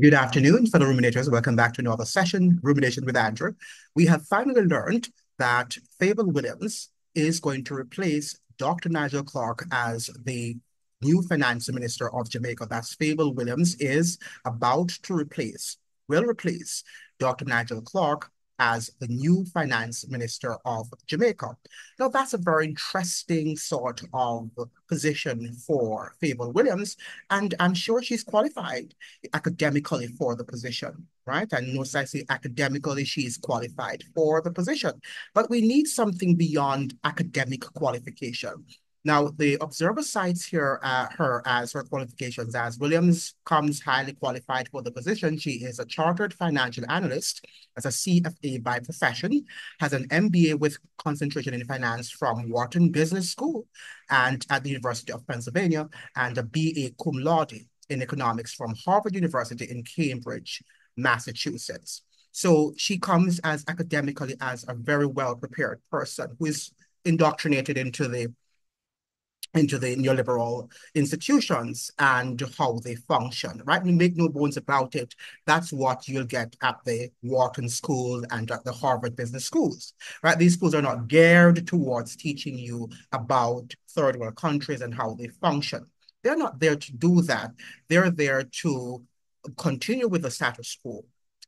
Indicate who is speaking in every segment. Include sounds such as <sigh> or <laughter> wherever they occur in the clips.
Speaker 1: Good afternoon, fellow ruminators. Welcome back to another session, Rumination with Andrew. We have finally learned that Fayval Williams is going to replace Dr. Nigel Clarke as the new finance minister of Jamaica. That's Fayval Williams is about to replace, will replace Dr. Nigel Clarke as the new finance minister of Jamaica. Now, that's a very interesting sort of position for Fayval Williams, and I'm sure she's qualified academically for the position, right? And most say academically, she is qualified for the position. But we need something beyond academic qualification. Now, the observer cites here uh, her as her qualifications as Williams comes highly qualified for the position. She is a chartered financial analyst, as a CFA by profession, has an MBA with concentration in finance from Wharton Business School and at the University of Pennsylvania, and a BA cum laude in economics from Harvard University in Cambridge, Massachusetts. So she comes as academically as a very well-prepared person who is indoctrinated into the into the neoliberal institutions and how they function, right? We make no bones about it. That's what you'll get at the Wharton School and at the Harvard Business Schools, right? These schools are not geared towards teaching you about third world countries and how they function. They're not there to do that. They're there to continue with the status quo,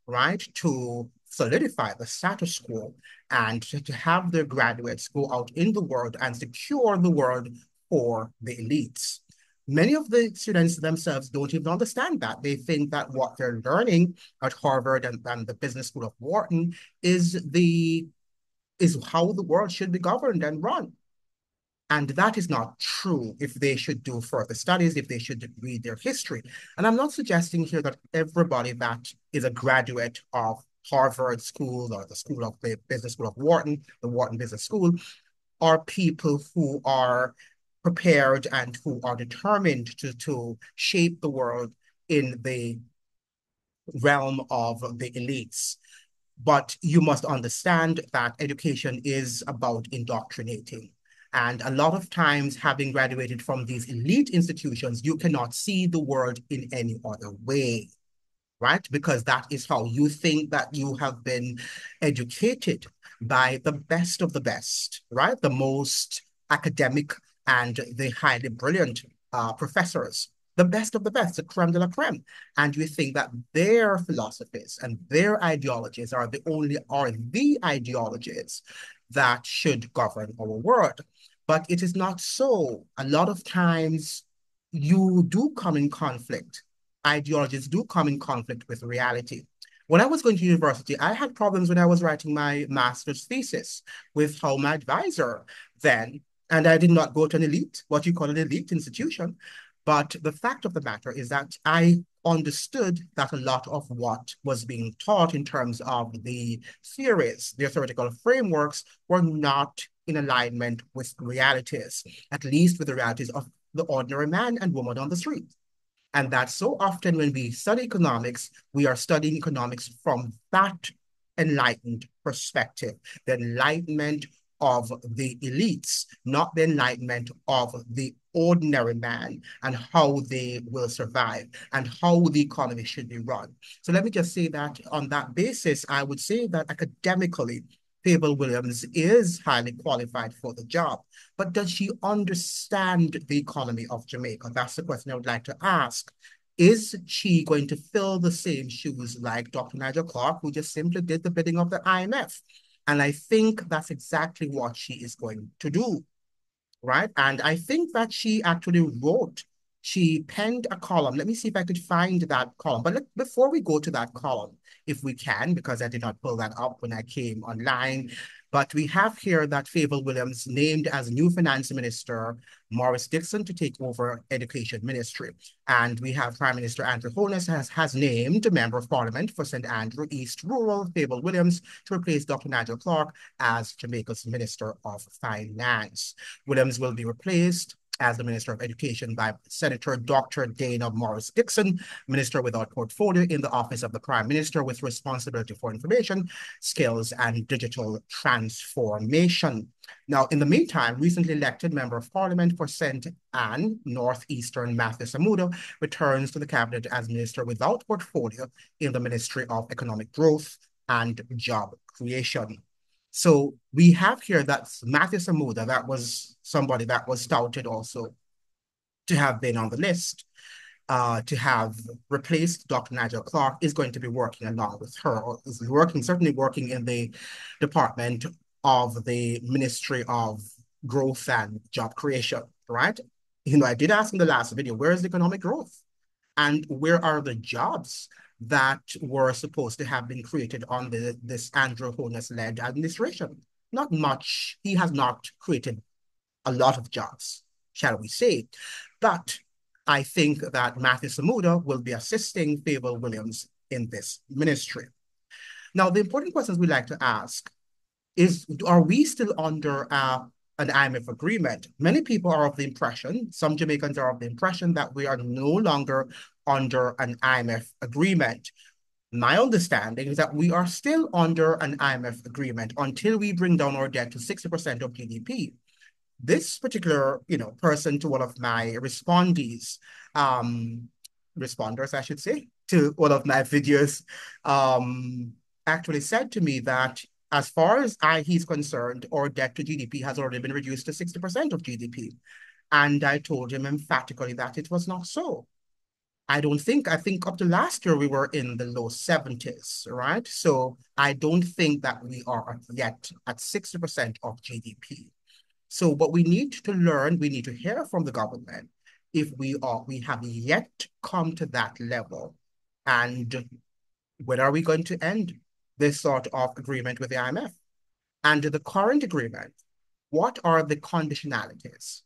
Speaker 1: right? To solidify the status quo and to have their graduates go out in the world and secure the world for the elites. Many of the students themselves don't even understand that. They think that what they're learning at Harvard and, and the Business School of Wharton is the is how the world should be governed and run. And that is not true if they should do further studies, if they should read their history. And I'm not suggesting here that everybody that is a graduate of Harvard School or the School of the Business School of Wharton, the Wharton Business School, are people who are prepared and who are determined to, to shape the world in the realm of the elites. But you must understand that education is about indoctrinating. And a lot of times, having graduated from these elite institutions, you cannot see the world in any other way, right? Because that is how you think that you have been educated by the best of the best, right? The most academic and the highly brilliant uh, professors, the best of the best, the creme de la creme. And you think that their philosophies and their ideologies are the only, are the ideologies that should govern our world. But it is not so. A lot of times you do come in conflict. Ideologies do come in conflict with reality. When I was going to university, I had problems when I was writing my master's thesis with how my advisor then and I did not go to an elite, what you call an elite institution. But the fact of the matter is that I understood that a lot of what was being taught in terms of the theories, the theoretical frameworks, were not in alignment with realities, at least with the realities of the ordinary man and woman on the street. And that so often when we study economics, we are studying economics from that enlightened perspective, the enlightenment of the elites, not the enlightenment of the ordinary man and how they will survive and how the economy should be run. So let me just say that on that basis, I would say that academically, Fayval Williams is highly qualified for the job, but does she understand the economy of Jamaica? That's the question I would like to ask. Is she going to fill the same shoes like Dr. Nigel Clarke, who just simply did the bidding of the IMF? And I think that's exactly what she is going to do, right? And I think that she actually wrote, she penned a column. Let me see if I could find that column. But let, before we go to that column, if we can, because I did not pull that up when I came online, but we have here that Fayval Williams named as new finance minister Morris Dixon to take over education ministry. And we have Prime Minister Andrew Holness has, has named a member of parliament for St. Andrew East Rural, Fayval Williams, to replace Dr. Nigel Clarke as Jamaica's Minister of Finance. Williams will be replaced as the Minister of Education by Senator Dr. Dana Morris Dixon, Minister without portfolio in the Office of the Prime Minister with responsibility for information, skills, and digital transformation. Now, in the meantime, recently elected Member of Parliament for St. Ann, Northeastern Matthew Samuda, returns to the Cabinet as Minister without portfolio in the Ministry of Economic Growth and Job Creation. So we have here that Matthew Samuda, that was somebody that was touted also to have been on the list, uh, to have replaced Dr. Nigel Clarke, is going to be working along with her, or is working, certainly working in the department of the Ministry of Growth and Job Creation, right? You know, I did ask in the last video, where is the economic growth? And where are the jobs that were supposed to have been created under this Andrew Holness-led administration. Not much. He has not created a lot of jobs, shall we say. But I think that Matthew Samuda will be assisting Fayval Williams in this ministry. Now, the important questions we like to ask is, are we still under uh, an IMF agreement? Many people are of the impression, some Jamaicans are of the impression that we are no longer under an IMF agreement. My understanding is that we are still under an IMF agreement until we bring down our debt to 60% of GDP. This particular, you know, person to one of my respondees, um, responders, I should say, to one of my videos, um, actually said to me that as far as I, he's concerned, our debt to GDP has already been reduced to 60% of GDP. And I told him emphatically that it was not so. I don't think, I think up to last year we were in the low 70s, right? So I don't think that we are yet at 60% of GDP. So what we need to learn, we need to hear from the government if we are, we have yet come to that level. And when are we going to end this sort of agreement with the IMF? Under the current agreement, what are the conditionalities?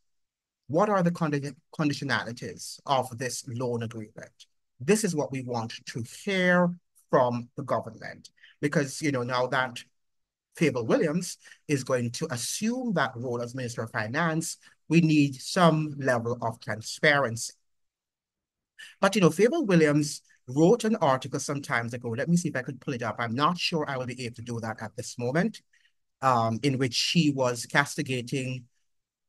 Speaker 1: What are the condi conditionalities of this loan agreement? This is what we want to hear from the government because, you know, now that Fayval Williams is going to assume that role as Minister of Finance, we need some level of transparency. But, you know, Fayval Williams wrote an article some times ago. Let me see if I could pull it up. I'm not sure I will be able to do that at this moment, um, in which she was castigating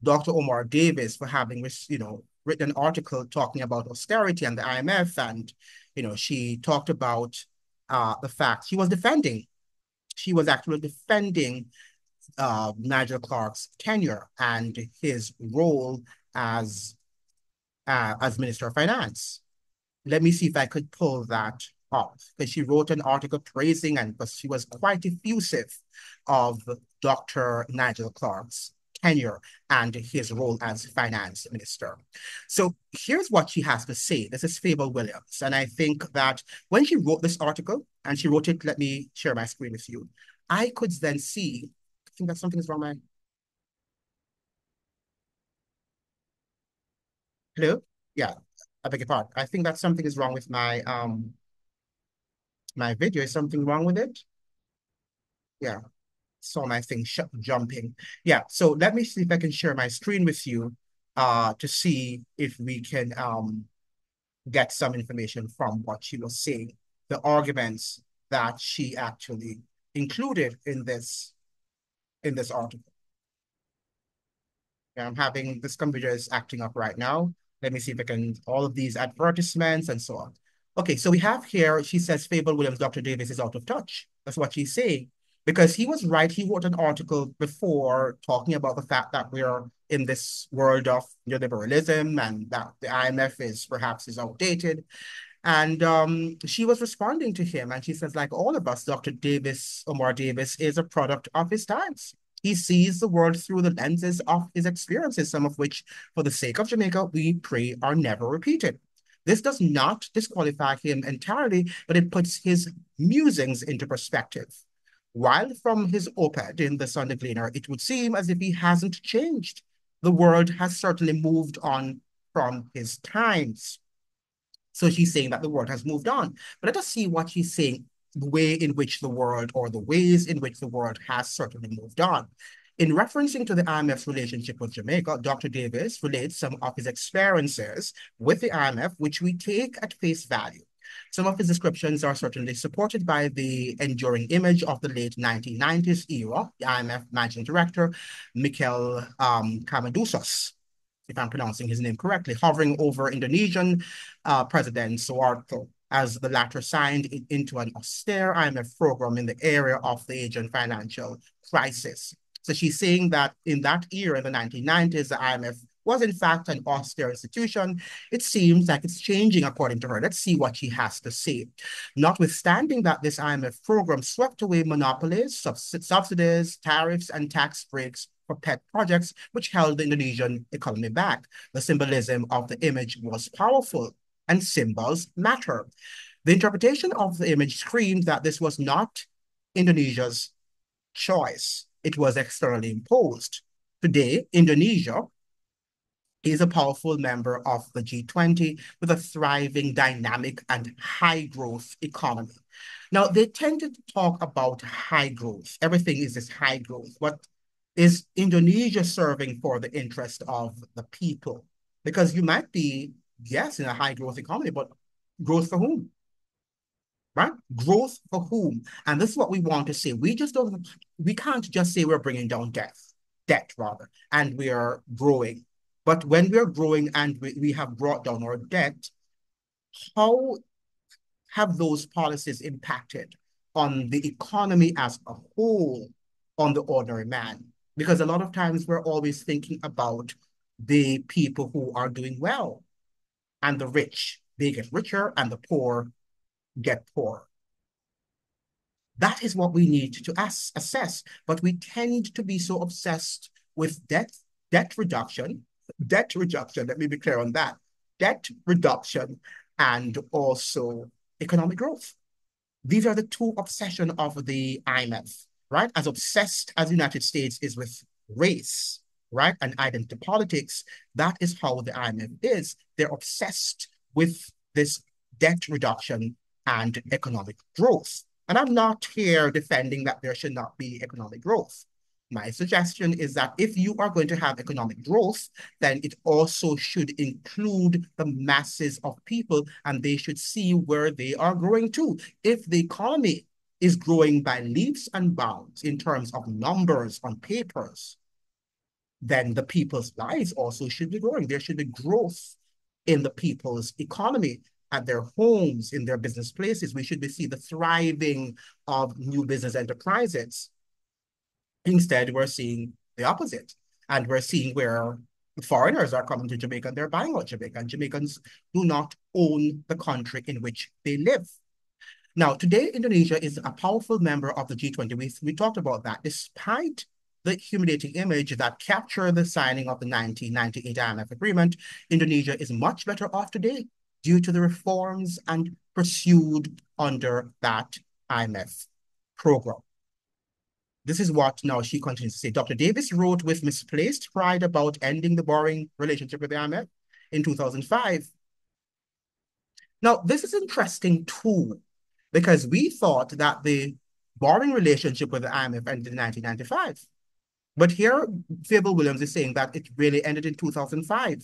Speaker 1: Dr. Omar Davies for having, you know, written an article talking about austerity and the IMF. And, you know, she talked about uh, the fact she was defending, she was actually defending uh, Nigel Clarke's tenure and his role as, uh, as Minister of Finance. Let me see if I could pull that up because she wrote an article praising and she was quite effusive of Dr. Nigel Clarke's tenure and his role as finance minister. So here's what she has to say. This is Fayval Williams. And I think that when she wrote this article, and she wrote it, let me share my screen with you, I could then see, I think that something is wrong, man. Hello? Yeah, I beg your pardon. I think that something is wrong with my um my video. Is something wrong with it? Yeah saw my thing jumping. Yeah, so let me see if I can share my screen with you uh, to see if we can um, get some information from what she was saying, the arguments that she actually included in this in this article. Yeah, I'm having this computer is acting up right now. Let me see if I can all of these advertisements and so on. Okay, so we have here, she says Fayval Williams, Dr. Davies is out of touch. That's what she's saying because he was right. He wrote an article before talking about the fact that we're in this world of neoliberalism and that the IMF is perhaps is outdated. And um, she was responding to him and she says, like all of us, Dr. Davies, Omar Davies, is a product of his times. He sees the world through the lenses of his experiences, some of which, for the sake of Jamaica, we pray are never repeated. This does not disqualify him entirely, but it puts his musings into perspective. While from his op-ed in the Sunday Gleaner, it would seem as if he hasn't changed. The world has certainly moved on from his times. So she's saying that the world has moved on. But let us see what she's saying, the way in which the world or the ways in which the world has certainly moved on. In referencing to the IMF's relationship with Jamaica, Dr. Davies relates some of his experiences with the IMF, which we take at face value. Some of his descriptions are certainly supported by the enduring image of the late 1990s era, the IMF managing director, Mikel um, Kamadusos, if I'm pronouncing his name correctly, hovering over Indonesian uh, President Suharto as the latter signed into an austere IMF program in the area of the Asian financial crisis. So she's saying that in that era, in the 1990s, the IMF was in fact an austere institution. It seems like it's changing according to her. Let's see what she has to say. Notwithstanding that this IMF program swept away monopolies, subsidies, tariffs, and tax breaks for pet projects, which held the Indonesian economy back. The symbolism of the image was powerful, and symbols matter. The interpretation of the image screamed that this was not Indonesia's choice. It was externally imposed. Today, Indonesia is a powerful member of the G20 with a thriving, dynamic, and high growth economy. Now, they tend to talk about high growth. Everything is this high growth. What is Indonesia serving for the interest of the people? Because you might be, yes, in a high growth economy, but growth for whom? Right? Growth for whom? And this is what we want to say. We just don't, we can't just say we're bringing down debt, debt rather, and we are growing but when we're growing and we, we have brought down our debt, how have those policies impacted on the economy as a whole, on the ordinary man? Because a lot of times we're always thinking about the people who are doing well and the rich. They get richer and the poor get poor. That is what we need to ass assess. But we tend to be so obsessed with debt, debt reduction, debt reduction, let me be clear on that, debt reduction and also economic growth. These are the two obsession of the IMF, right? As obsessed as the United States is with race, right? And identity politics, that is how the IMF is. They're obsessed with this debt reduction and economic growth. And I'm not here defending that there should not be economic growth. My suggestion is that if you are going to have economic growth, then it also should include the masses of people and they should see where they are growing to. If the economy is growing by leaps and bounds in terms of numbers on papers, then the people's lives also should be growing. There should be growth in the people's economy at their homes, in their business places. We should be see the thriving of new business enterprises. Instead, we're seeing the opposite. And we're seeing where foreigners are coming to Jamaica and they're buying out Jamaica. And Jamaicans do not own the country in which they live. Now, today, Indonesia is a powerful member of the G20. We, we talked about that. Despite the humiliating image that captured the signing of the 1998 IMF agreement, Indonesia is much better off today due to the reforms and pursued under that IMF program. This is what now she continues to say. Dr. Davies wrote with misplaced pride about ending the boring relationship with the IMF in 2005. Now, this is interesting too, because we thought that the boring relationship with the IMF ended in 1995. But here, Fayval Williams is saying that it really ended in 2005.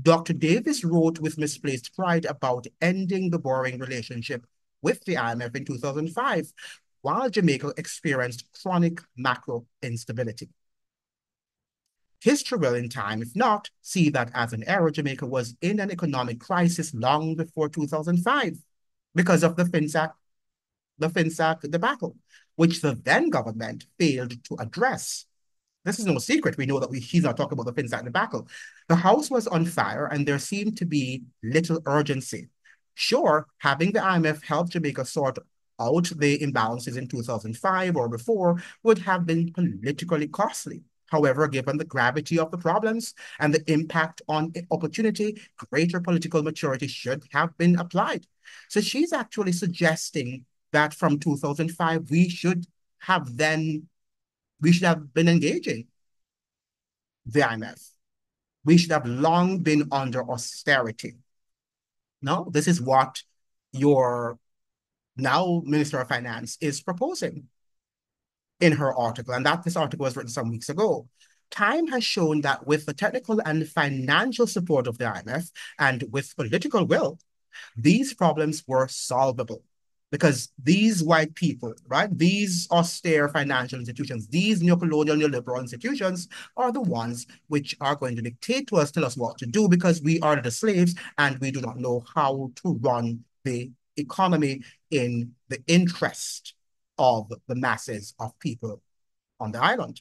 Speaker 1: Dr. Davies wrote with misplaced pride about ending the boring relationship with the IMF in 2005, while Jamaica experienced chronic macro instability. History will, in time, if not, see that as an error, Jamaica was in an economic crisis long before 2005 because of the FinSAC, the FinSAC debacle, which the then government failed to address. This is no secret. We know that we, he's not talking about the FinSAC debacle. The house was on fire and there seemed to be little urgency. Sure, having the IMF help Jamaica sort out the imbalances in 2005 or before would have been politically costly. However, given the gravity of the problems and the impact on opportunity, greater political maturity should have been applied. So she's actually suggesting that from 2005, we should have then, we should have been engaging the IMF. We should have long been under austerity. No, this is what your now Minister of Finance is proposing. in her article, and that this article was written some weeks ago. Time has shown that with the technical and financial support of the IMF and with political will, these problems were solvable because these white people, right, these austere financial institutions, these neocolonial neoliberal institutions are the ones which are going to dictate to us, tell us what to do because we are the slaves and we do not know how to run the economy in the interest of the masses of people on the island.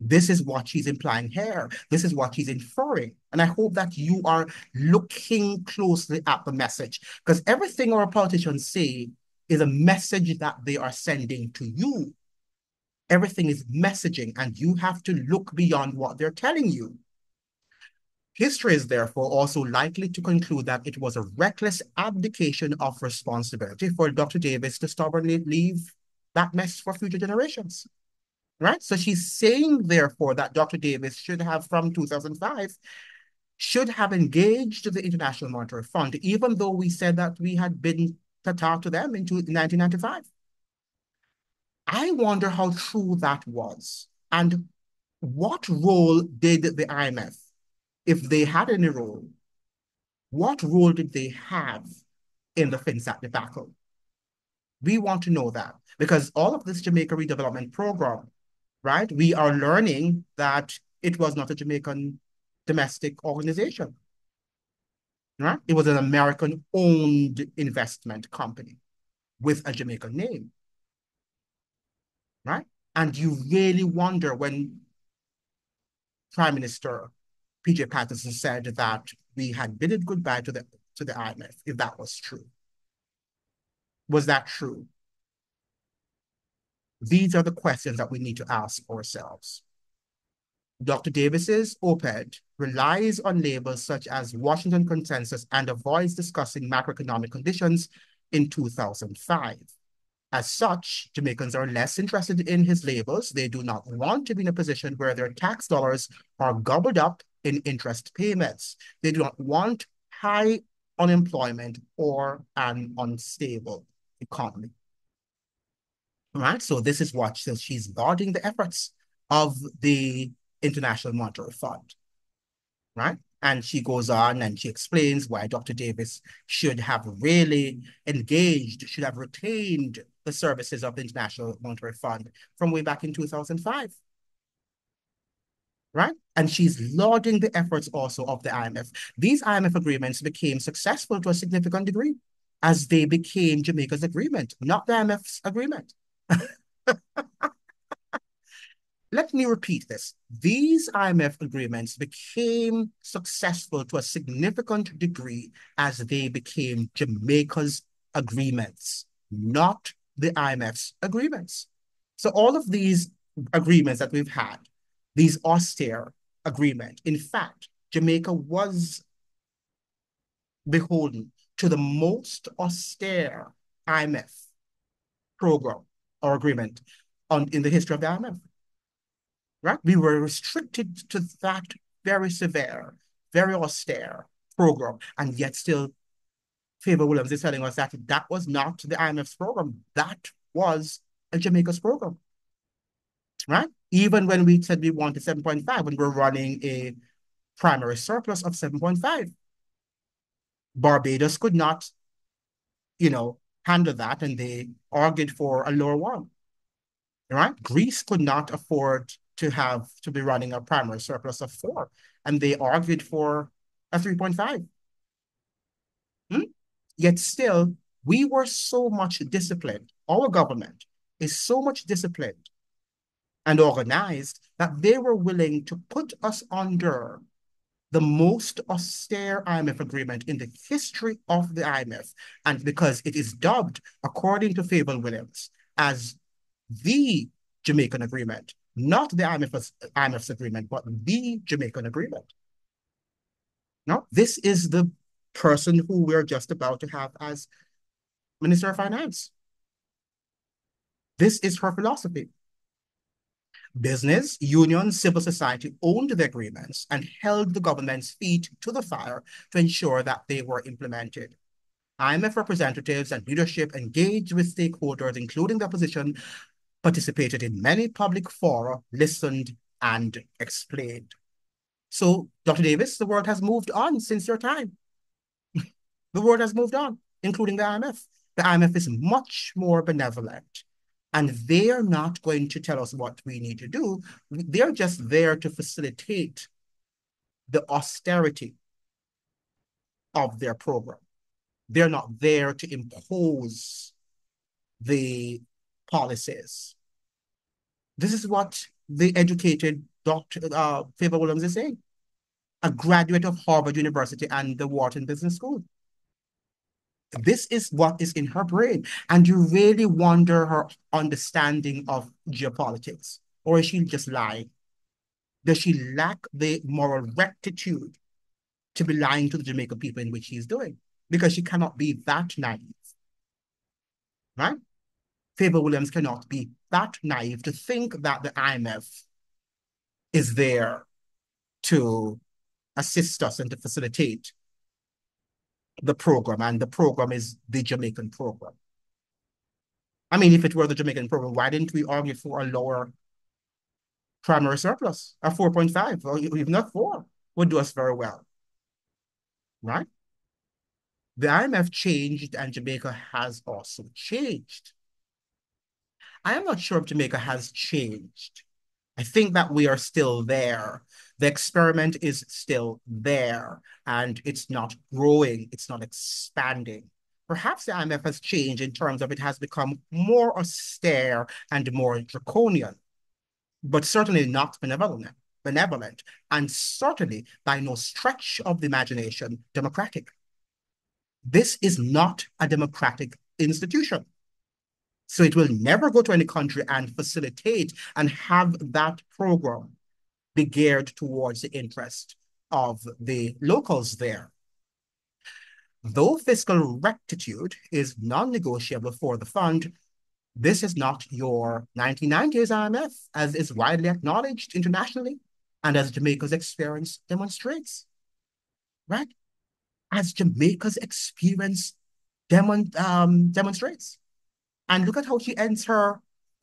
Speaker 1: This is what she's implying here. This is what she's inferring. And I hope that you are looking closely at the message because everything our politicians say is a message that they are sending to you. Everything is messaging, and you have to look beyond what they're telling you. History is therefore also likely to conclude that it was a reckless abdication of responsibility for Dr. Davies to stubbornly leave that mess for future generations right? So she's saying, therefore, that Dr. Davies should have, from 2005, should have engaged the International Monetary Fund, even though we said that we had been to talk to them in 1995. I wonder how true that was. And what role did the IMF, if they had any role, what role did they have in the FinSAC debacle? We want to know that because all of this Jamaica redevelopment program right? We are learning that it was not a Jamaican domestic organization, right? It was an American-owned investment company with a Jamaican name, right? And you really wonder when Prime Minister P.J. Patterson said that we had bidded goodbye to the to the IMF, if that was true. Was that true? These are the questions that we need to ask ourselves. Dr. Davies's op-ed relies on labels such as Washington Consensus and avoids discussing macroeconomic conditions in 2005. As such, Jamaicans are less interested in his labels. They do not want to be in a position where their tax dollars are gobbled up in interest payments. They do not want high unemployment or an unstable economy right? So this is what she's guarding the efforts of the International Monetary Fund, right? And she goes on and she explains why Dr. Davies should have really engaged, should have retained the services of the International Monetary Fund from way back in 2005. Right? And she's lauding the efforts also of the IMF. These IMF agreements became successful to a significant degree as they became Jamaica's agreement, not the IMF's agreement. <laughs> Let me repeat this. These IMF agreements became successful to a significant degree as they became Jamaica's agreements, not the IMF's agreements. So all of these agreements that we've had, these austere agreement, in fact, Jamaica was beholden to the most austere IMF program or agreement on in the history of the IMF. Right? We were restricted to that very severe, very austere program, and yet still Fayval Williams is telling us that that was not the IMF's program. That was a Jamaica's program. Right? Even when we said we wanted 7.5, when we're running a primary surplus of 7.5. Barbados could not, you know, handle that and they argued for a lower one. Right? Greece could not afford to have to be running a primary surplus of four, and they argued for a 3.5. Hmm? Yet still, we were so much disciplined. Our government is so much disciplined and organized that they were willing to put us under the most austere IMF agreement in the history of the IMF, and because it is dubbed, according to Fayval Williams, as the Jamaican agreement, not the IMF's, IMF's agreement, but the Jamaican agreement. Now, this is the person who we're just about to have as Minister of Finance. This is her philosophy. Business, unions, civil society owned the agreements and held the government's feet to the fire to ensure that they were implemented. IMF representatives and leadership engaged with stakeholders, including the opposition, participated in many public fora, listened, and explained. So, Dr. Davies, the world has moved on since your time. <laughs> the world has moved on, including the IMF. The IMF is much more benevolent. And they're not going to tell us what we need to do. They're just there to facilitate the austerity of their program. They're not there to impose the policies. This is what the educated Dr. Uh, Fayval Williams is saying, a graduate of Harvard University and the Wharton Business School. This is what is in her brain. And you really wonder her understanding of geopolitics. Or is she just lying? Does she lack the moral rectitude to be lying to the Jamaican people in which she's doing? Because she cannot be that naive. Right? Fayval Williams cannot be that naive to think that the IMF is there to assist us and to facilitate the program, and the program is the Jamaican program. I mean, if it were the Jamaican program, why didn't we argue for a lower primary surplus, a 4.5, or even not 4, would do us very well, right? The IMF changed and Jamaica has also changed. I am not sure if Jamaica has changed. I think that we are still there. The experiment is still there and it's not growing, it's not expanding. Perhaps the IMF has changed in terms of it has become more austere and more draconian, but certainly not benevolent, benevolent, and certainly by no stretch of the imagination democratic. This is not a democratic institution. So it will never go to any country and facilitate and have that program be geared towards the interest of the locals there. Though fiscal rectitude is non-negotiable for the fund, this is not your 1990s IMF, as is widely acknowledged internationally and as Jamaica's experience demonstrates, right? As Jamaica's experience demon, um, demonstrates. And look at how she ends her <laughs>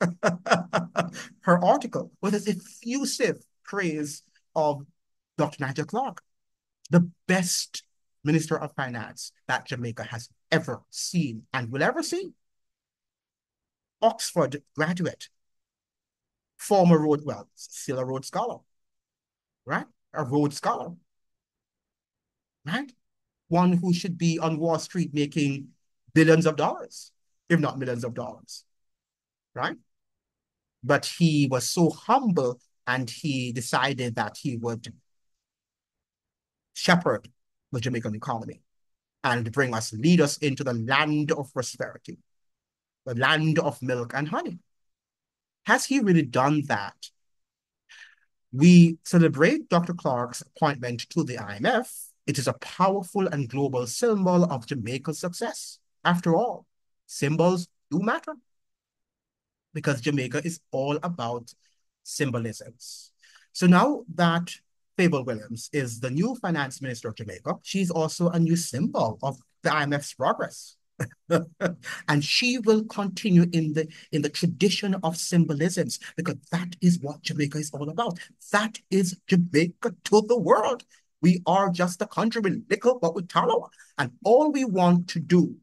Speaker 1: her article with this effusive praise of Dr. Nigel Clarke, the best Minister of Finance that Jamaica has ever seen and will ever see. Oxford graduate, former Rhodes, well, still a Rhodes Scholar, right? A Rhodes Scholar, right? One who should be on Wall Street making billions of dollars if not millions of dollars, right? But he was so humble and he decided that he would shepherd the Jamaican economy and bring us, lead us into the land of prosperity, the land of milk and honey. Has he really done that? We celebrate Dr. Clarke's appointment to the IMF. It is a powerful and global symbol of Jamaica's success. After all, symbols do matter because Jamaica is all about symbolisms. So now that Fayval Williams is the new finance minister of Jamaica, she's also a new symbol of the IMF's progress. <laughs> and she will continue in the in the tradition of symbolisms because that is what Jamaica is all about. That is Jamaica to the world. We are just a country with little but with talawa. And all we want to do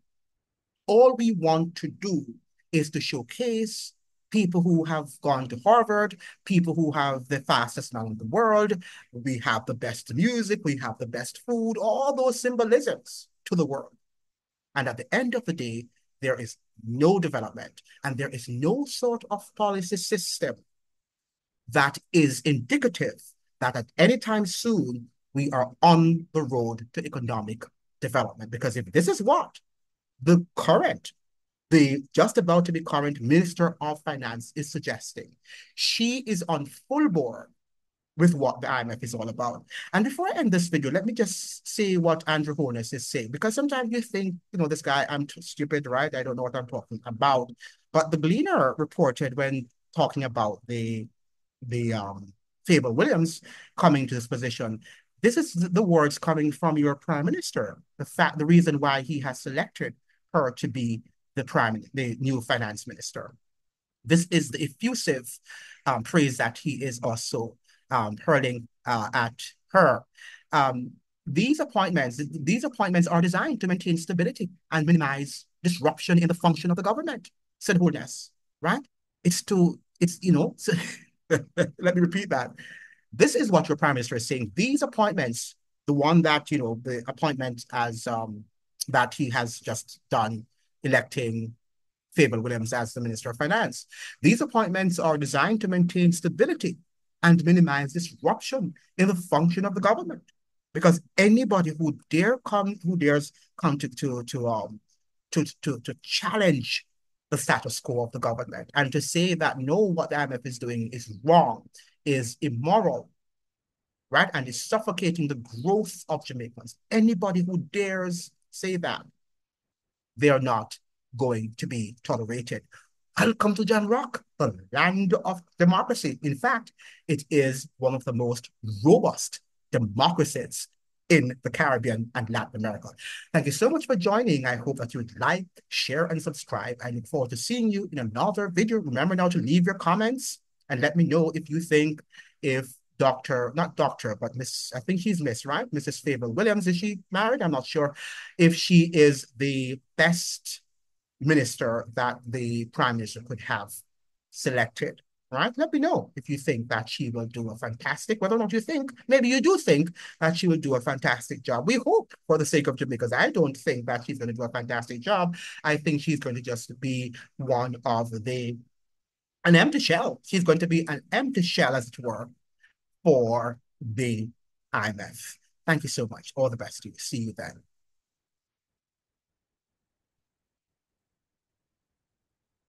Speaker 1: all we want to do is to showcase people who have gone to Harvard, people who have the fastest smile in the world. We have the best music, we have the best food, all those symbolisms to the world. And at the end of the day, there is no development and there is no sort of policy system that is indicative that at any time soon we are on the road to economic development. Because if this is what the current, the just about to be current Minister of Finance is suggesting. She is on full board with what the IMF is all about. And before I end this video, let me just say what Andrew Holness is saying, because sometimes you think, you know, this guy, I'm stupid, right? I don't know what I'm talking about. But the Gleaner reported when talking about the, the um, Fayval Williams coming to this position, this is the words coming from your prime minister. The fact, the reason why he has selected her to be the prime, the new finance minister. This is the effusive um, praise that he is also um, hurling uh, at her. Um, these appointments, these appointments are designed to maintain stability and minimize disruption in the function of the government, said Holness, right? It's to, it's, you know, so <laughs> let me repeat that. This is what your prime minister is saying. These appointments, the one that, you know, the appointment as um, that he has just done, electing Fayval Williams as the Minister of Finance. These appointments are designed to maintain stability and minimize disruption in the function of the government. Because anybody who dare come, who dares come to to to um to to to challenge the status quo of the government and to say that no, what the IMF is doing is wrong, is immoral, right, and is suffocating the growth of Jamaicans. Anybody who dares say that, they are not going to be tolerated. Welcome to Jamrock, the land of democracy. In fact, it is one of the most robust democracies in the Caribbean and Latin America. Thank you so much for joining. I hope that you would like, share, and subscribe. I look forward to seeing you in another video. Remember now to leave your comments and let me know if you think if Dr. not doctor, but Miss, I think she's Miss, right? Mrs. Fayval Williams, is she married? I'm not sure if she is the best minister that the prime minister could have selected right? Let me know if you think that she will do a fantastic, whether or not you think, maybe you do think that she will do a fantastic job. We hope for the sake of Jamaica, because I don't think that she's going to do a fantastic job. I think she's going to just be one of the, an empty shell. She's going to be an empty shell, as it were, for the IMF. Thank you so much. All the best to you. See you then.